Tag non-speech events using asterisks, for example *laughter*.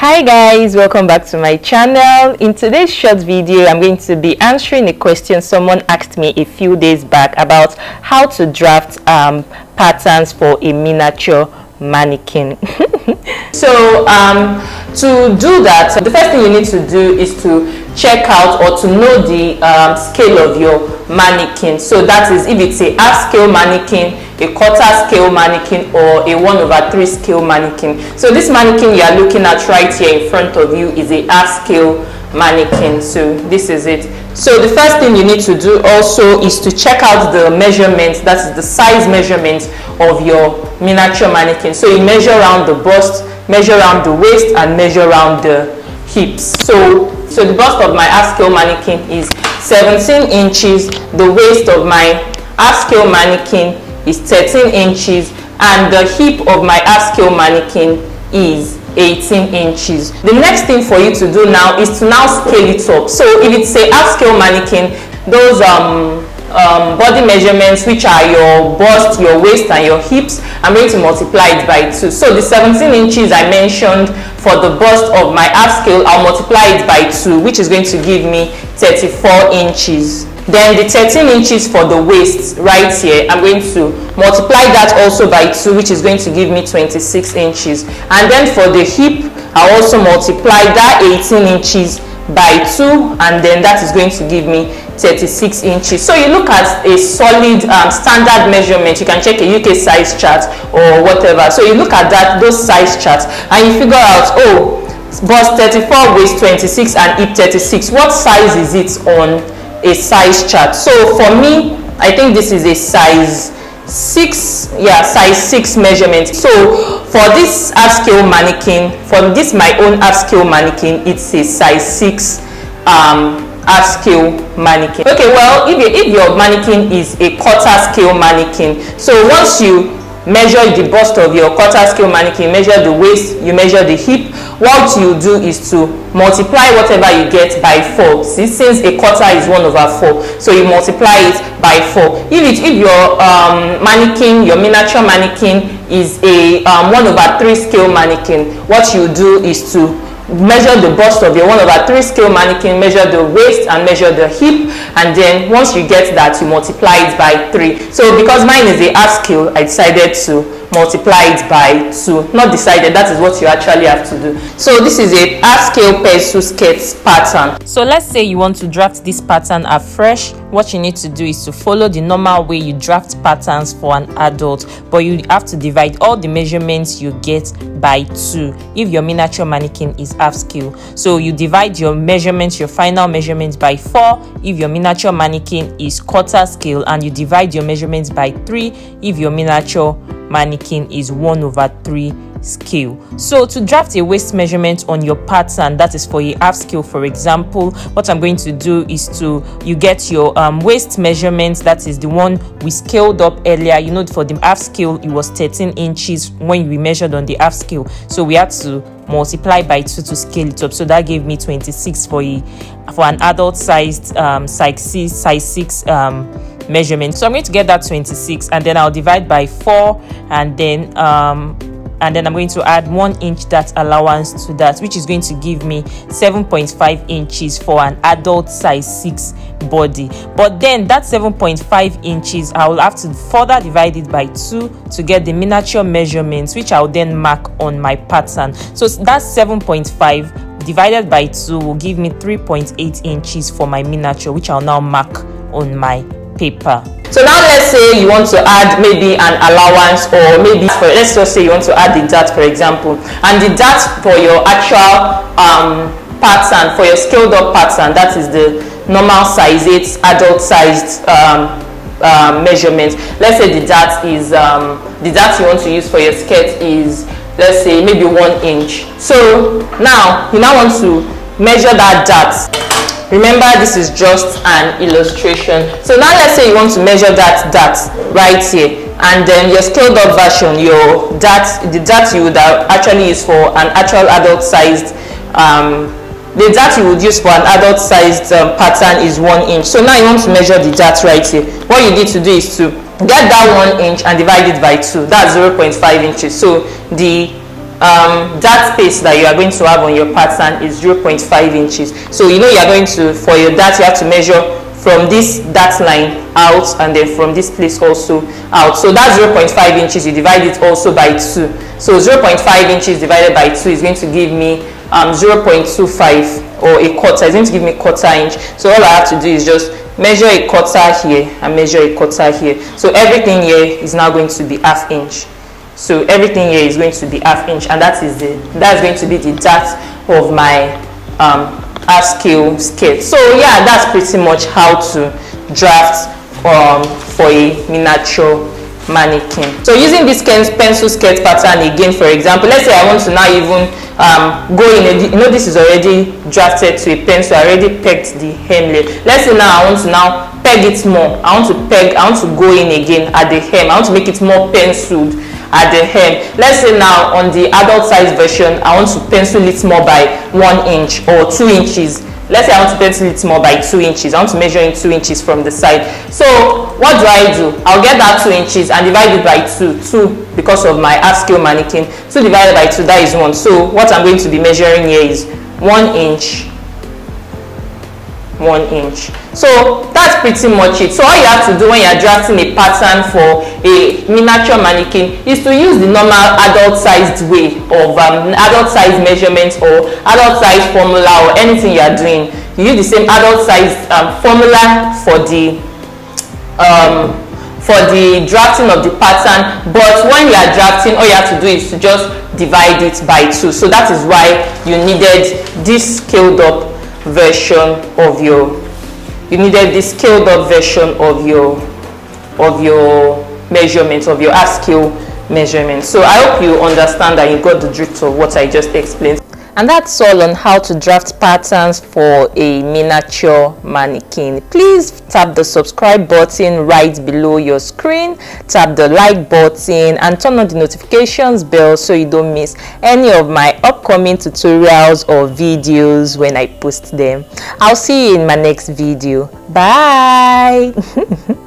Hi guys, welcome back to my channel. In today's short video, I'm going to be answering a question someone asked me a few days back about how to draft um, patterns for a miniature mannequin. *laughs* so um, to do that, the first thing you need to do is to check out or to know the um, scale of your mannequin. So that is if it's a half scale mannequin, a quarter scale mannequin or a 1 over 3 scale mannequin. So this mannequin you are looking at right here in front of you is a half scale mannequin. So this is it. So the first thing you need to do also is to check out the measurements that is the size measurement of your miniature mannequin. So you measure around the bust, measure around the waist and measure around the hips. So, so the bust of my half scale mannequin is 17 inches, the waist of my half scale mannequin is 13 inches and the hip of my half scale mannequin is 18 inches. The next thing for you to do now is to now scale it up. So if it's a half scale mannequin, those um, um, body measurements which are your bust, your waist and your hips, I'm going to multiply it by 2. So the 17 inches I mentioned for the bust of my half scale, I'll multiply it by 2 which is going to give me 34 inches. Then the 13 inches for the waist right here, I'm going to multiply that also by 2, which is going to give me 26 inches. And then for the hip, I'll also multiply that 18 inches by 2, and then that is going to give me 36 inches. So you look at a solid um, standard measurement. You can check a UK size chart or whatever. So you look at that those size charts and you figure out, oh, bust 34, waist 26, and hip 36. What size is it on a size chart so for me i think this is a size 6 yeah size 6 measurement so for this half scale mannequin for this my own half scale mannequin it's a size 6 um scale mannequin. Okay well if, you, if your mannequin is a quarter scale mannequin so once you measure the bust of your quarter scale mannequin measure the waist you measure the hip. What you do is to multiply whatever you get by 4 See, since a quarter is 1 over 4 so you multiply it by 4 if it if your um, mannequin your miniature mannequin is a um, 1 over 3 scale mannequin what you do is to measure the bust of your 1 over 3 scale mannequin, measure the waist and measure the hip and then once you get that you multiply it by 3. So because mine is a half scale I decided to multiply it by 2 not decided. That is what you actually have to do. So this is a half scale pencil skirt pattern. So let's say you want to draft this pattern afresh. What you need to do is to follow the normal way you draft patterns for an adult but you have to divide all the measurements you get by 2 if your miniature mannequin is half scale. So you divide your measurements your final measurements by 4 if your miniature mannequin is quarter scale and you divide your measurements by 3 if your miniature mannequin is 1 over 3 scale. So to draft a waist measurement on your pattern that is for a half scale for example, what I'm going to do is to you get your um, waist measurement that is the one we scaled up earlier. You know for the half scale it was 13 inches when we measured on the half scale. So we had to multiply by 2 to scale it up. So that gave me 26 for a for an adult sized um, size 6 size 6 um, measurement. So i'm going to get that 26 and then i'll divide by 4 and then um and then i'm going to add one inch that allowance to that which is going to give me 7.5 inches for an adult size 6 body. But then that 7.5 inches i will have to further divide it by 2 to get the miniature measurements which i'll then mark on my pattern. So that's 7.5 divided by 2 will give me 3.8 inches for my miniature which i'll now mark on my paper. So now let's say you want to add maybe an allowance or maybe for let's just say you want to add the dart for example and the dart for your actual um, pattern for your scaled up pattern that is the normal size 8 adult sized um, uh, measurement. Let's say the dart is um, the dart you want to use for your skirt is let's say maybe one inch. So now you now want to measure that dart remember this is just an illustration. So now let's say you want to measure that dart right here. And then your scaled up version your dart the dart you would actually use for an actual adult sized um, the dart you would use for an adult sized um, pattern is one inch. So now you want to measure the dart right here. What you need to do is to get that one inch and divide it by two. That's 0.5 inches. So the um, that space that you are going to have on your pattern is 0.5 inches. So you know you are going to for your dart you have to measure from this dart line out and then from this place also out. So that's 0.5 inches you divide it also by 2 so 0.5 inches divided by 2 is going to give me um, 0.25 or a quarter. It's going to give me quarter inch. So all I have to do is just measure a quarter here and measure a quarter here. So everything here is now going to be half inch so everything here is going to be half inch and that is the that's going to be the depth of my um, half scale skirt so yeah that's pretty much how to draft um, for a miniature mannequin. So using this pencil skirt pattern again for example let's say i want to now even um, go in a, you know this is already drafted to a pencil i already pegged the hemline let's say now i want to now peg it more. I want to peg i want to go in again at the hem. I want to make it more penciled at the hem let's say now on the adult size version i want to pencil it more by one inch or two inches. Let's say i want to pencil it more by two inches. I want to measure in two inches from the side. So what do i do? I'll get that two inches and divide it by two two because of my half mannequin. Two divided by two that is one. So what i'm going to be measuring here is one inch one inch. So that's pretty much it. So all you have to do when you're drafting a pattern for a miniature mannequin is to use the normal adult sized way of um, adult size measurements or adult size formula or anything you are doing. You use the same adult size um, formula for the um, for the drafting of the pattern but when you are drafting all you have to do is to just divide it by two. So that is why you needed this scaled up version of your you needed the scaled up version of your of your measurements of your ASCII measurements so i hope you understand that you got the drift of what i just explained and that's all on how to draft patterns for a miniature mannequin. Please tap the subscribe button right below your screen. Tap the like button and turn on the notifications bell so you don't miss any of my upcoming tutorials or videos when i post them. I'll see you in my next video. Bye *laughs*